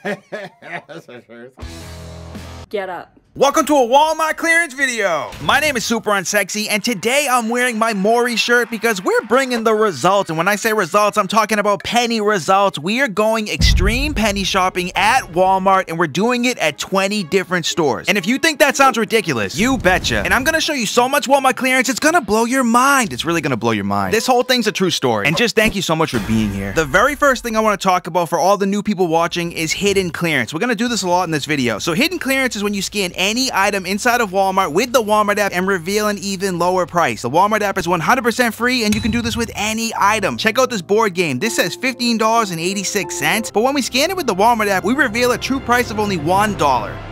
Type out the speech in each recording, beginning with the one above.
That's the truth. Get up. Welcome to a Walmart clearance video. My name is Super Unsexy, and today I'm wearing my Maury shirt because we're bringing the results. And when I say results, I'm talking about penny results. We are going extreme penny shopping at Walmart, and we're doing it at 20 different stores. And if you think that sounds ridiculous, you betcha. And I'm gonna show you so much Walmart clearance, it's gonna blow your mind. It's really gonna blow your mind. This whole thing's a true story. And just thank you so much for being here. The very first thing I wanna talk about for all the new people watching is hidden clearance. We're gonna do this a lot in this video. So hidden clearance is when you scan any item inside of Walmart with the Walmart app and reveal an even lower price. The Walmart app is 100% free and you can do this with any item. Check out this board game. This says $15.86, but when we scan it with the Walmart app, we reveal a true price of only $1.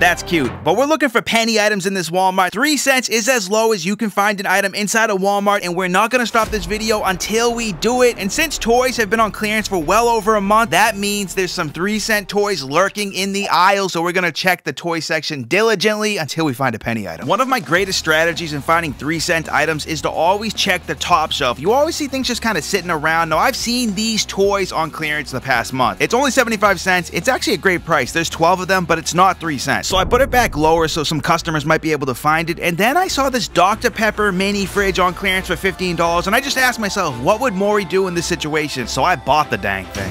That's cute. But we're looking for penny items in this Walmart. 3 cents is as low as you can find an item inside a Walmart, and we're not gonna stop this video until we do it. And since toys have been on clearance for well over a month, that means there's some 3 cent toys lurking in the aisle, so we're gonna check the toy section diligently until we find a penny item. One of my greatest strategies in finding 3 cent items is to always check the top shelf. You always see things just kind of sitting around. Now, I've seen these toys on clearance the past month. It's only 75 cents. It's actually a great price. There's 12 of them, but it's not 3 cents. So I put it back lower so some customers might be able to find it. And then I saw this Dr. Pepper mini fridge on clearance for $15. And I just asked myself, what would Maury do in this situation? So I bought the dang thing.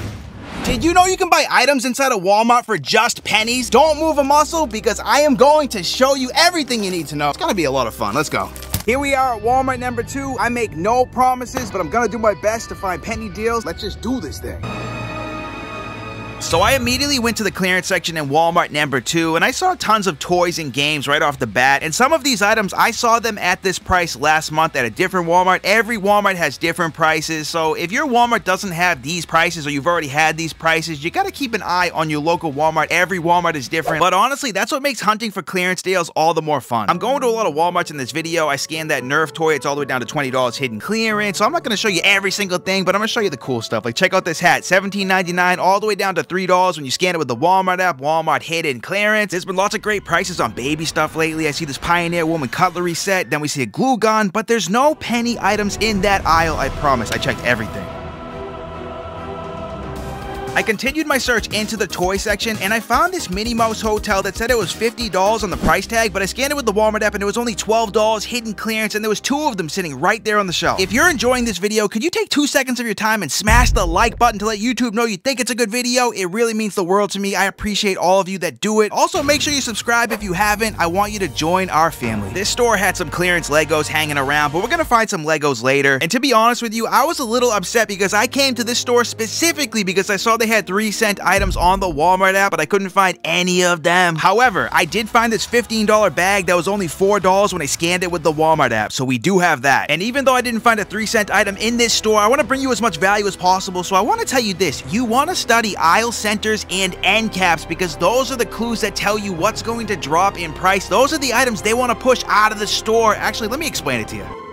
Did you know you can buy items inside of Walmart for just pennies? Don't move a muscle because I am going to show you everything you need to know. It's gonna be a lot of fun. Let's go. Here we are at Walmart number two. I make no promises, but I'm gonna do my best to find penny deals. Let's just do this thing. So I immediately went to the clearance section in Walmart number 2 and I saw tons of toys and games right off the bat and some of these items I saw them at this price last month at a different Walmart. Every Walmart has different prices so if your Walmart doesn't have these prices or you've already had these prices you gotta keep an eye on your local Walmart. Every Walmart is different but honestly that's what makes hunting for clearance deals all the more fun. I'm going to a lot of Walmarts in this video. I scanned that Nerf toy. It's all the way down to $20 hidden clearance so I'm not gonna show you every single thing but I'm gonna show you the cool stuff. Like check out this hat $17.99 all the way down to $3 when you scan it with the Walmart app, Walmart hidden clearance. There's been lots of great prices on baby stuff lately. I see this Pioneer Woman cutlery set, then we see a glue gun, but there's no penny items in that aisle, I promise. I checked everything. I continued my search into the toy section and I found this Minnie Mouse hotel that said it was $50 on the price tag, but I scanned it with the Walmart app and it was only $12 hidden clearance and there was two of them sitting right there on the shelf. If you're enjoying this video, could you take two seconds of your time and smash the like button to let YouTube know you think it's a good video? It really means the world to me. I appreciate all of you that do it. Also, make sure you subscribe if you haven't. I want you to join our family. This store had some clearance Legos hanging around, but we're gonna find some Legos later. And to be honest with you, I was a little upset because I came to this store specifically because I saw they had 3 cent items on the Walmart app, but I couldn't find any of them. However, I did find this $15 bag that was only $4 when I scanned it with the Walmart app, so we do have that. And even though I didn't find a 3 cent item in this store, I want to bring you as much value as possible, so I want to tell you this. You want to study aisle centers and end caps because those are the clues that tell you what's going to drop in price. Those are the items they want to push out of the store. Actually, let me explain it to you.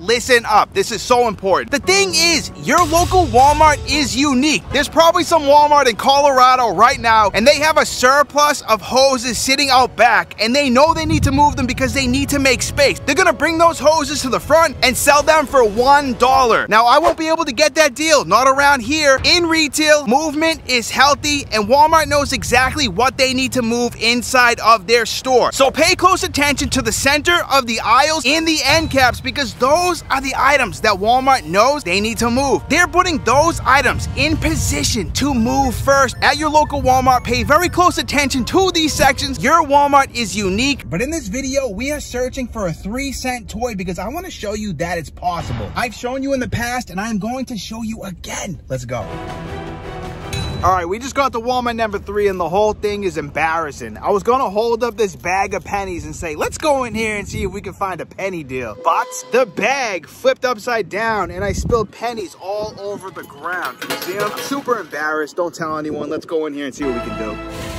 Listen up, this is so important. The thing is, your local Walmart is unique. There's probably some Walmart in Colorado right now, and they have a surplus of hoses sitting out back, and they know they need to move them because they need to make space. They're gonna bring those hoses to the front and sell them for $1. Now, I won't be able to get that deal, not around here. In retail, movement is healthy, and Walmart knows exactly what they need to move inside of their store. So pay close attention to the center of the aisles in the end caps because those those are the items that Walmart knows they need to move. They're putting those items in position to move first. At your local Walmart, pay very close attention to these sections. Your Walmart is unique. But in this video, we are searching for a three cent toy because I want to show you that it's possible. I've shown you in the past and I'm going to show you again. Let's go. All right, we just got to Walmart number three and the whole thing is embarrassing. I was gonna hold up this bag of pennies and say, let's go in here and see if we can find a penny deal. But the bag flipped upside down and I spilled pennies all over the ground. Can you see them? Super embarrassed. Don't tell anyone. Let's go in here and see what we can do.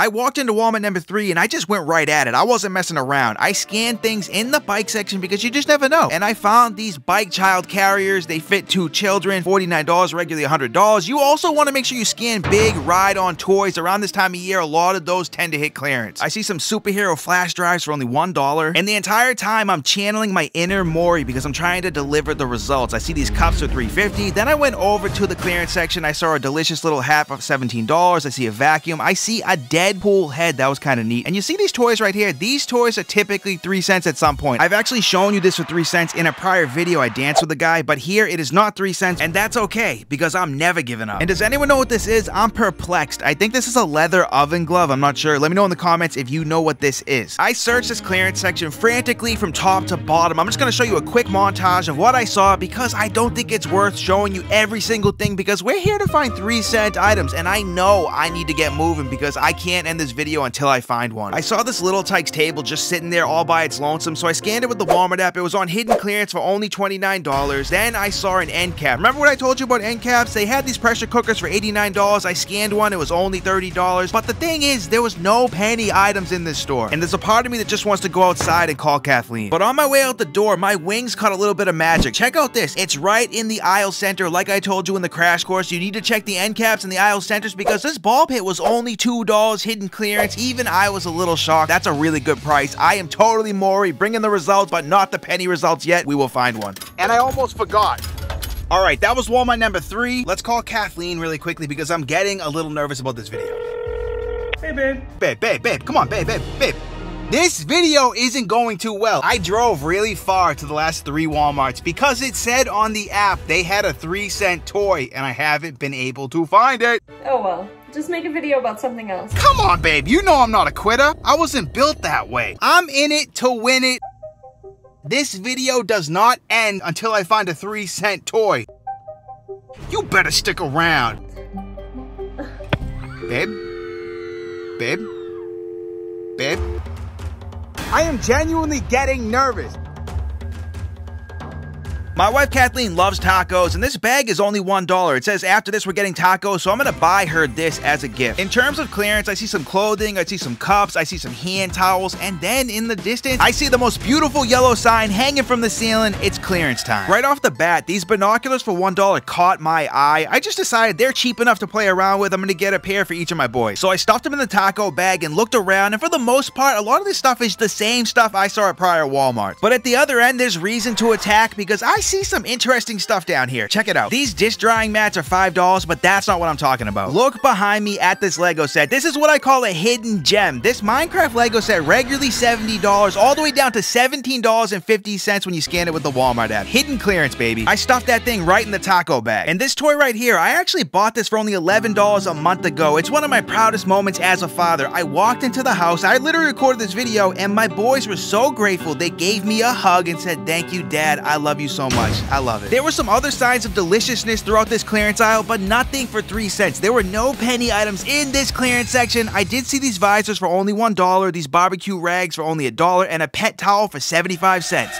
I walked into Walmart number three and I just went right at it. I wasn't messing around. I scanned things in the bike section because you just never know. And I found these bike child carriers. They fit two children, $49, regularly $100. You also want to make sure you scan big ride-on toys. Around this time of year, a lot of those tend to hit clearance. I see some superhero flash drives for only $1. And the entire time, I'm channeling my inner Maury because I'm trying to deliver the results. I see these cups for 350 Then I went over to the clearance section. I saw a delicious little hat for $17. I see a vacuum. I see a Deadpool head. That was kind of neat. And you see these toys right here? These toys are typically 3 cents at some point. I've actually shown you this for 3 cents in a prior video. I danced with a guy, but here it is not 3 cents, and that's okay because I'm never giving up. And does anyone know what this is? I'm perplexed. I think this is a leather oven glove. I'm not sure. Let me know in the comments if you know what this is. I searched this clearance section frantically from top to bottom. I'm just going to show you a quick montage of what I saw because I don't think it's worth showing you every single thing because we're here to find 3 cent items, and I know I need to get moving because I can't end this video until I find one. I saw this Little Tikes table just sitting there all by its lonesome, so I scanned it with the Walmart app. It was on hidden clearance for only $29. Then I saw an end cap. Remember what I told you about end caps? They had these pressure cookers for $89. I scanned one, it was only $30. But the thing is, there was no penny items in this store. And there's a part of me that just wants to go outside and call Kathleen. But on my way out the door, my wings caught a little bit of magic. Check out this. It's right in the aisle center. Like I told you in the crash course, you need to check the end caps and the aisle centers because this ball pit was only $2 hidden clearance. Even I was a little shocked. That's a really good price. I am totally Maury, bringing the results, but not the penny results yet. We will find one. And I almost forgot. All right, that was Walmart number three. Let's call Kathleen really quickly because I'm getting a little nervous about this video. Hey, babe. Babe, babe, babe, come on, babe, babe, babe. This video isn't going too well. I drove really far to the last three Walmarts because it said on the app they had a three cent toy and I haven't been able to find it. Oh well. Just make a video about something else. Come on, babe. You know I'm not a quitter. I wasn't built that way. I'm in it to win it. This video does not end until I find a three cent toy. You better stick around. Babe? Babe? Babe? I am genuinely getting nervous. My wife Kathleen loves tacos, and this bag is only $1. It says after this we're getting tacos, so I'm gonna buy her this as a gift. In terms of clearance, I see some clothing, I see some cups, I see some hand towels, and then in the distance, I see the most beautiful yellow sign hanging from the ceiling. It's clearance time. Right off the bat, these binoculars for $1 caught my eye. I just decided they're cheap enough to play around with. I'm gonna get a pair for each of my boys. So I stuffed them in the taco bag and looked around, and for the most part, a lot of this stuff is the same stuff I saw at prior Walmart. But at the other end, there's reason to attack because I see some interesting stuff down here. Check it out. These dish drying mats are $5, but that's not what I'm talking about. Look behind me at this Lego set. This is what I call a hidden gem. This Minecraft Lego set regularly $70, all the way down to $17.50 when you scan it with the Walmart app. Hidden clearance, baby. I stuffed that thing right in the taco bag. And this toy right here, I actually bought this for only $11 a month ago. It's one of my proudest moments as a father. I walked into the house, I literally recorded this video, and my boys were so grateful. They gave me a hug and said, thank you, dad. I love you so much. I love it. There were some other signs of deliciousness throughout this clearance aisle, but nothing for 3 cents. There were no penny items in this clearance section. I did see these visors for only $1, these barbecue rags for only a dollar, and a pet towel for 75 cents.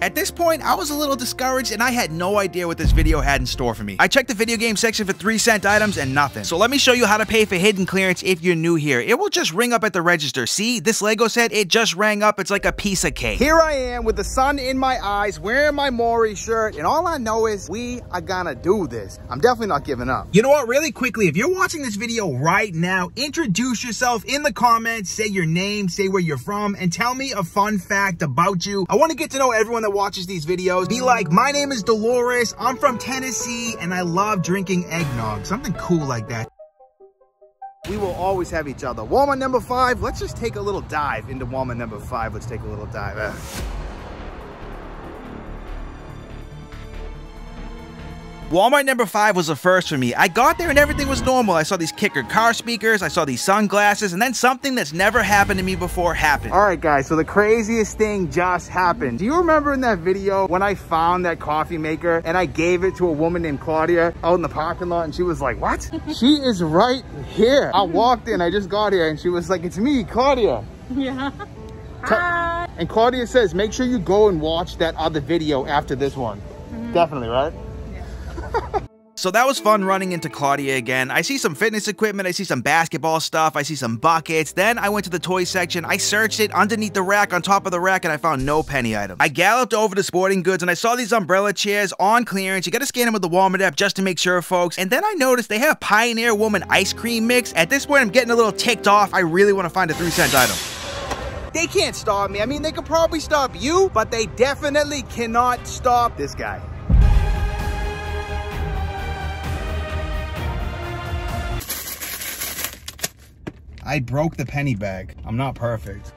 At this point, I was a little discouraged and I had no idea what this video had in store for me. I checked the video game section for 3 cent items and nothing. So let me show you how to pay for hidden clearance if you're new here. It will just ring up at the register. See, this Lego set, it just rang up. It's like a piece of cake. Here I am with the sun in my eyes, wearing my Maury shirt, and all I know is we are gonna do this. I'm definitely not giving up. You know what, really quickly, if you're watching this video right now, introduce yourself in the comments, say your name, say where you're from, and tell me a fun fact about you. I wanna get to know everyone that watches these videos. Be like, my name is Dolores, I'm from Tennessee, and I love drinking eggnog. Something cool like that. We will always have each other. Walmart number five, let's just take a little dive into Walmart number five. Let's take a little dive. Walmart number five was a first for me. I got there and everything was normal. I saw these kicker car speakers, I saw these sunglasses, and then something that's never happened to me before happened. All right, guys, so the craziest thing just happened. Do you remember in that video when I found that coffee maker and I gave it to a woman named Claudia out in the parking lot and she was like, what? she is right here. I walked in, I just got here and she was like, it's me, Claudia. Yeah. Hi. And Claudia says, make sure you go and watch that other video after this one. Mm -hmm. Definitely, right? So that was fun running into Claudia again. I see some fitness equipment, I see some basketball stuff, I see some buckets. Then I went to the toy section, I searched it underneath the rack, on top of the rack, and I found no penny item. I galloped over to sporting goods and I saw these umbrella chairs on clearance. You gotta scan them with the Walmart app just to make sure, folks. And then I noticed they have Pioneer Woman ice cream mix. At this point, I'm getting a little ticked off. I really wanna find a three cent item. They can't stop me. I mean, they could probably stop you, but they definitely cannot stop this guy. I broke the penny bag. I'm not perfect.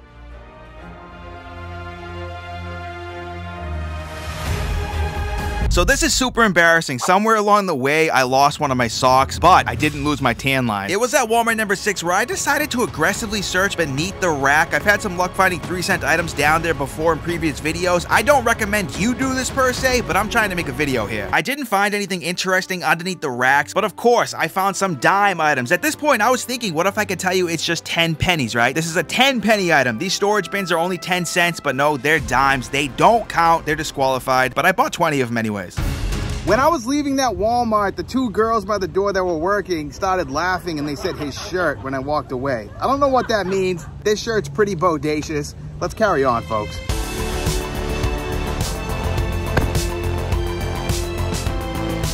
So this is super embarrassing. Somewhere along the way, I lost one of my socks, but I didn't lose my tan line. It was at Walmart number six where I decided to aggressively search beneath the rack. I've had some luck finding three cent items down there before in previous videos. I don't recommend you do this per se, but I'm trying to make a video here. I didn't find anything interesting underneath the racks, but of course, I found some dime items. At this point, I was thinking, what if I could tell you it's just 10 pennies, right? This is a 10 penny item. These storage bins are only 10 cents, but no, they're dimes. They don't count. They're disqualified, but I bought 20 of them anyways anyways. When I was leaving that Walmart, the two girls by the door that were working started laughing and they said his shirt when I walked away. I don't know what that means. This shirt's pretty bodacious. Let's carry on, folks.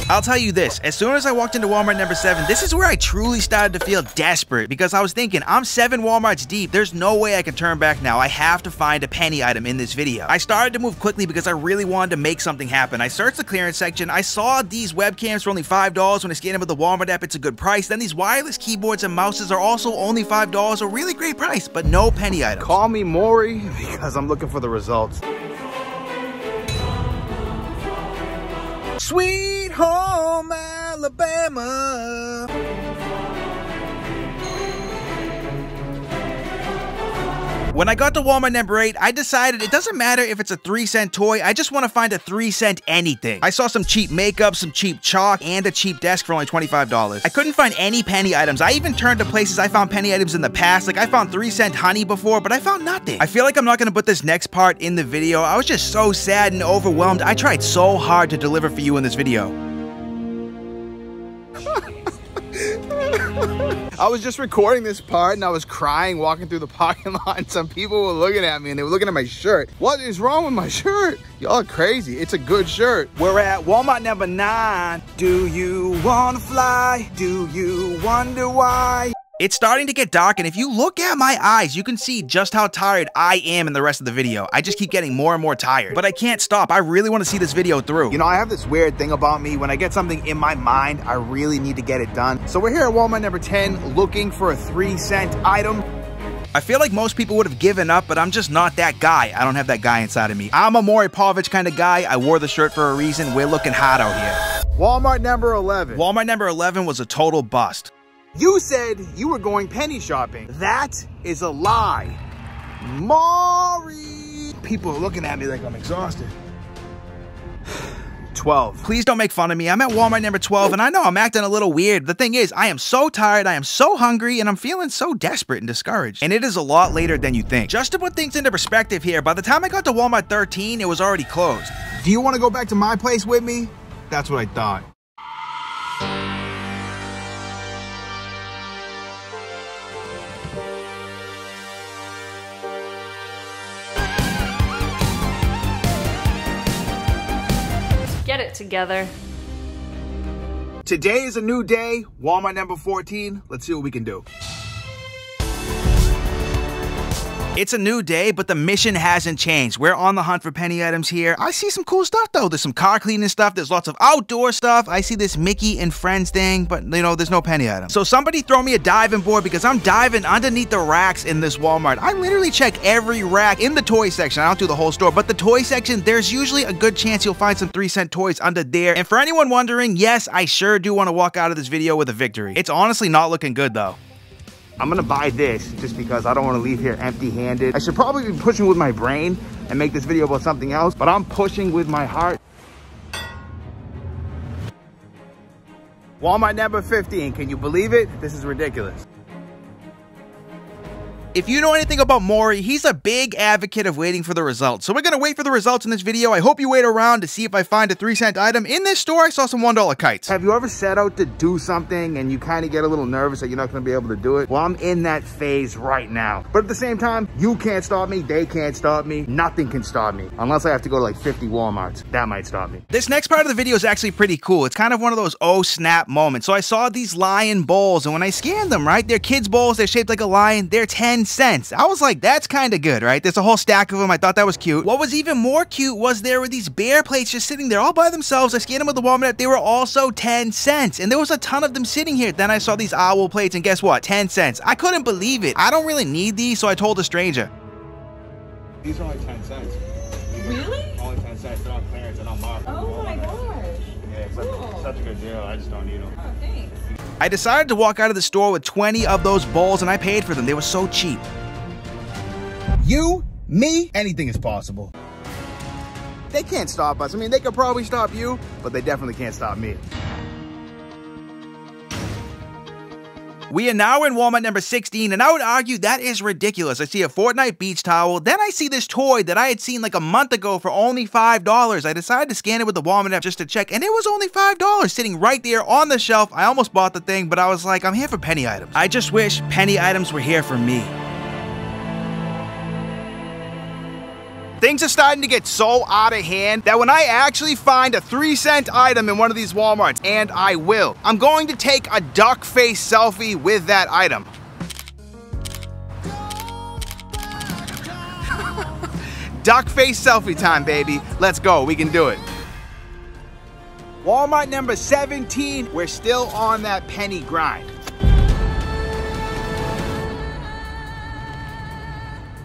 I'll tell you this, as soon as I walked into Walmart number 7, this is where I truly started to feel desperate because I was thinking, I'm 7 Walmarts deep, there's no way I can turn back now, I have to find a penny item in this video. I started to move quickly because I really wanted to make something happen. I searched the clearance section, I saw these webcams for only $5 when I scanned them with the Walmart app, it's a good price. Then these wireless keyboards and mouses are also only $5, a really great price, but no penny items. Call me Maury because I'm looking for the results. Sweet home Alabama. When I got to Walmart number 8, I decided it doesn't matter if it's a 3 cent toy, I just want to find a 3 cent anything. I saw some cheap makeup, some cheap chalk, and a cheap desk for only $25. I couldn't find any penny items. I even turned to places I found penny items in the past, like I found 3 cent honey before, but I found nothing. I feel like I'm not going to put this next part in the video. I was just so sad and overwhelmed. I tried so hard to deliver for you in this video. I was just recording this part and I was crying walking through the parking lot and some people were looking at me and they were looking at my shirt. What is wrong with my shirt? Y'all crazy. It's a good shirt. We're at Walmart number nine. Do you wanna fly? Do you wonder why? It's starting to get dark, and if you look at my eyes, you can see just how tired I am in the rest of the video. I just keep getting more and more tired. But I can't stop. I really want to see this video through. You know, I have this weird thing about me. When I get something in my mind, I really need to get it done. So we're here at Walmart number 10, looking for a three cent item. I feel like most people would have given up, but I'm just not that guy. I don't have that guy inside of me. I'm a Maury Povich kind of guy. I wore the shirt for a reason. We're looking hot out here. Walmart number 11. Walmart number 11 was a total bust. You said you were going penny shopping. That is a lie. Maury! People are looking at me like I'm exhausted. 12. Please don't make fun of me. I'm at Walmart number 12 and I know I'm acting a little weird. The thing is, I am so tired, I am so hungry, and I'm feeling so desperate and discouraged. And it is a lot later than you think. Just to put things into perspective here, by the time I got to Walmart 13, it was already closed. Do you want to go back to my place with me? That's what I thought. Together. Today is a new day. Walmart number 14. Let's see what we can do. It's a new day, but the mission hasn't changed. We're on the hunt for penny items here. I see some cool stuff though. There's some car cleaning stuff. There's lots of outdoor stuff. I see this Mickey and Friends thing, but you know, there's no penny items. So somebody throw me a diving board because I'm diving underneath the racks in this Walmart. I literally check every rack in the toy section. I don't do the whole store, but the toy section, there's usually a good chance you'll find some three cent toys under there. And for anyone wondering, yes, I sure do want to walk out of this video with a victory. It's honestly not looking good though. I'm gonna buy this just because I don't wanna leave here empty handed. I should probably be pushing with my brain and make this video about something else, but I'm pushing with my heart. Walmart number 15, can you believe it? This is ridiculous. If you know anything about Maury, he's a big advocate of waiting for the results. So we're gonna wait for the results in this video. I hope you wait around to see if I find a three cent item. In this store, I saw some $1 kites. Have you ever set out to do something and you kind of get a little nervous that you're not gonna be able to do it? Well, I'm in that phase right now. But at the same time, you can't stop me, they can't stop me, nothing can stop me. Unless I have to go to like 50 Walmarts. That might stop me. This next part of the video is actually pretty cool. It's kind of one of those oh snap moments. So I saw these lion bowls, and when I scanned them, right, they're kids' bowls, they're shaped like a lion, they're 10 cents. I was like, that's kind of good, right? There's a whole stack of them. I thought that was cute. What was even more cute was there were these bear plates just sitting there all by themselves. I scanned them with the Walmart. They were also 10 cents, and there was a ton of them sitting here. Then I saw these owl plates, and guess what? 10 cents. I couldn't believe it. I don't really need these, so I told a stranger. These are only 10 cents. Really? Only 10 cents. They're on clearance. They're on market. Oh my gosh. Yeah, it's Cool. such a good deal. I just don't need them. Oh, thanks. I decided to walk out of the store with 20 of those bowls, and I paid for them. They were so cheap. You, me, anything is possible. They can't stop us. I mean, they could probably stop you, but they definitely can't stop me. We are now in Walmart number 16, and I would argue that is ridiculous. I see a Fortnite beach towel, then I see this toy that I had seen like a month ago for only $5. I decided to scan it with the Walmart app just to check, and it was only $5 sitting right there on the shelf. I almost bought the thing, but I was like, I'm here for penny items. I just wish penny items were here for me. Things are starting to get so out of hand that when I actually find a three cent item in one of these Walmarts, and I will, I'm going to take a duck face selfie with that item. duck face selfie time, baby. Let's go, we can do it. Walmart number 17, we're still on that penny grind.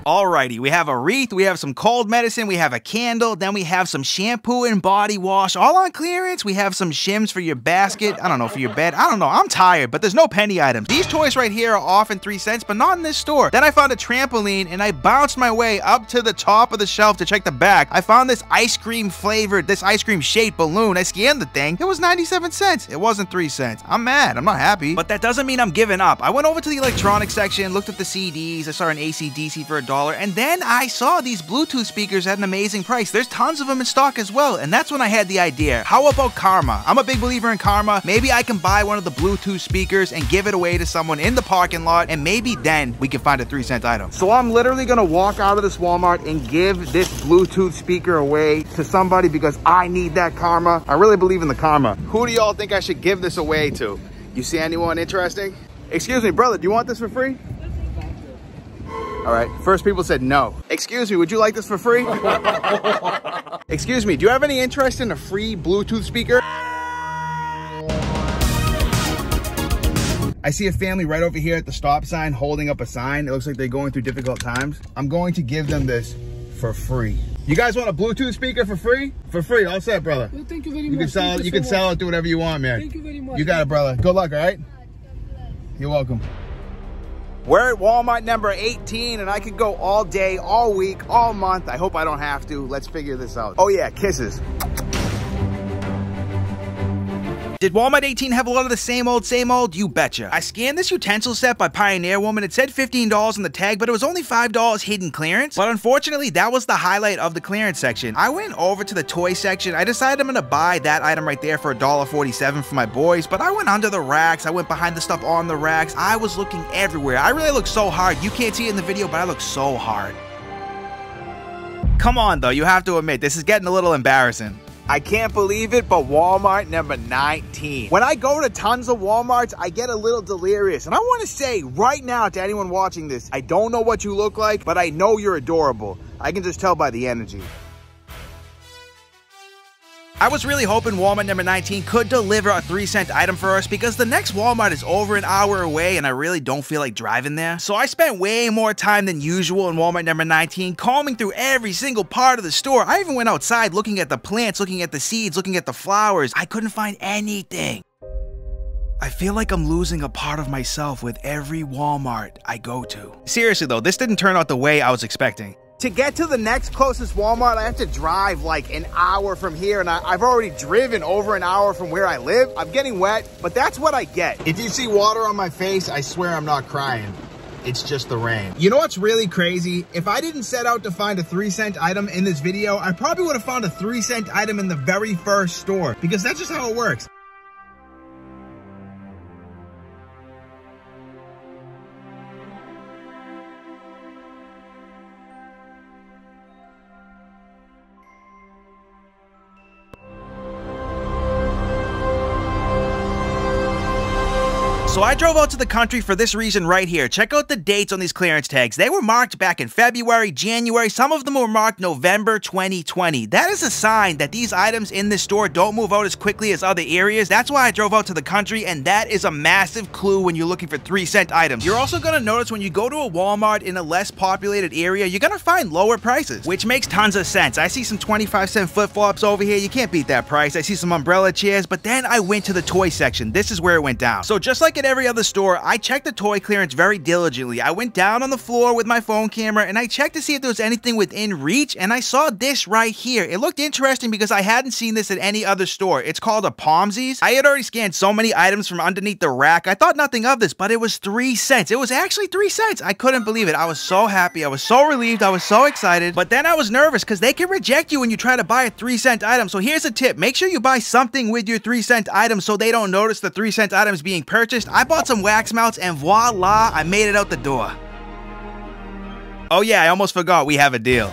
Alrighty, we have a wreath, we have some cold medicine, we have a candle, then we have some shampoo and body wash, all on clearance. We have some shims for your basket, I don't know, for your bed. I don't know, I'm tired, but there's no penny items. These toys right here are often three cents, but not in this store. Then I found a trampoline and I bounced my way up to the top of the shelf to check the back. I found this ice cream flavored, this ice cream shaped balloon. I scanned the thing. It was 97 cents. It wasn't three cents. I'm mad. I'm not happy. But that doesn't mean I'm giving up. I went over to the electronics section, looked at the CDs. I saw an ACDC for a dollar, and then I saw these Bluetooth speakers at an amazing price. There's tons of them in stock as well, and that's when I had the idea. How about karma? I'm a big believer in karma. Maybe I can buy one of the Bluetooth speakers and give it away to someone in the parking lot, and maybe then we can find a three cent item. So I'm literally gonna walk out of this Walmart and give this Bluetooth speaker away to somebody because I need that karma. I really believe in the karma. Who do y'all think I should give this away to? You see anyone interesting? Excuse me, brother, do you want this for free? All right, first people said no. Excuse me, would you like this for free? Excuse me, do you have any interest in a free Bluetooth speaker? I see a family right over here at the stop sign holding up a sign. It looks like they're going through difficult times. I'm going to give them this for free. You guys want a Bluetooth speaker for free? For free, all set, brother. Well, thank you very You much. can sell Thank it, you so can sell it, do whatever you want, man. Thank you very much. You got it, brother. Good luck, all right? You're welcome. We're at Walmart number 18 and I could go all day, all week, all month. I hope I don't have to. Let's figure this out. Oh yeah, kisses. Did Walmart 18 have a lot of the same old, same old? You betcha. I scanned this utensil set by Pioneer Woman. It said $15 on the tag, but it was only $5 hidden clearance. But unfortunately, that was the highlight of the clearance section. I went over to the toy section. I decided I'm gonna buy that item right there for $1.47 for my boys, but I went under the racks. I went behind the stuff on the racks. I was looking everywhere. I really looked so hard. You can't see it in the video, but I look so hard. Come on, though. You have to admit, this is getting a little embarrassing. I can't believe it, but Walmart number 19. When I go to tons of Walmarts, I get a little delirious. And I want to say right now to anyone watching this, I don't know what you look like, but I know you're adorable. I can just tell by the energy. I was really hoping Walmart number 19 could deliver a 3 cent item for us because the next Walmart is over an hour away and I really don't feel like driving there. So I spent way more time than usual in Walmart number 19 combing through every single part of the store. I even went outside looking at the plants, looking at the seeds, looking at the flowers. I couldn't find anything. I feel like I'm losing a part of myself with every Walmart I go to. Seriously though, this didn't turn out the way I was expecting. To get to the next closest Walmart, I have to drive like an hour from here, and I, have already driven over an hour from where I live. I'm getting wet, but that's what I get. If you see water on my face, I swear I'm not crying. It's just the rain. You know what's really crazy? If I didn't set out to find a three cent item in this video, I probably would have found a three cent item in the very first store because that's just how it works. I drove out to the country for this reason right here. Check out the dates on these clearance tags. They were marked back in February, January. Some of them were marked November 2020. That is a sign that these items in this store don't move out as quickly as other areas. That's why I drove out to the country, and that is a massive clue when you're looking for 3 cent items. You're also gonna notice when you go to a Walmart in a less populated area, you're gonna find lower prices, which makes tons of sense. I see some 25 cent flip-flops over here. You can't beat that price. I see some umbrella chairs, but then I went to the toy section. This is where it went down. So just like at every other store, I checked the toy clearance very diligently. I went down on the floor with my phone camera and I checked to see if there was anything within reach and I saw this right here. It looked interesting because I hadn't seen this at any other store. It's called a Palmsies. I had already scanned so many items from underneath the rack. I thought nothing of this, but it was three cents. It was actually three cents. I couldn't believe it. I was so happy. I was so relieved. I was so excited. But then I was nervous because they can reject you when you try to buy a three cent item. So here's a tip. Make sure you buy something with your three cent item so they don't notice the three cent items being purchased. Bought some wax melts and voila, I made it out the door. Oh yeah, I almost forgot we have a deal.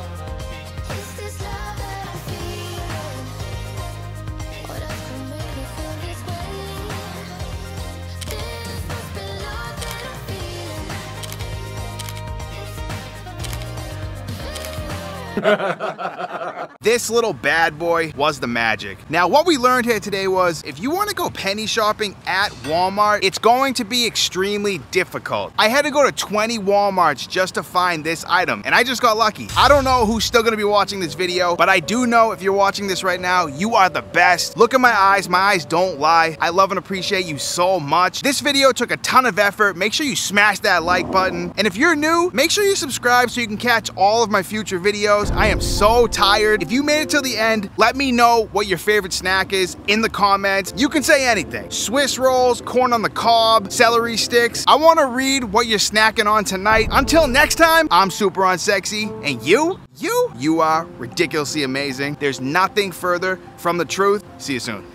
This little bad boy was the magic. Now, what we learned here today was if you want to go penny shopping at Walmart, it's going to be extremely difficult. I had to go to 20 Walmarts just to find this item, and I just got lucky. I don't know who's still going to be watching this video, but I do know if you're watching this right now, you are the best. Look at my eyes. My eyes don't lie. I love and appreciate you so much. This video took a ton of effort. Make sure you smash that like button. And if you're new, make sure you subscribe so you can catch all of my future videos. I am so tired. If you made it till the end, let me know what your favorite snack is in the comments. You can say anything. Swiss rolls, corn on the cob, celery sticks. I wanna read what you're snacking on tonight. Until next time, I'm super unsexy, and you, you, you are ridiculously amazing. There's nothing further from the truth. See you soon.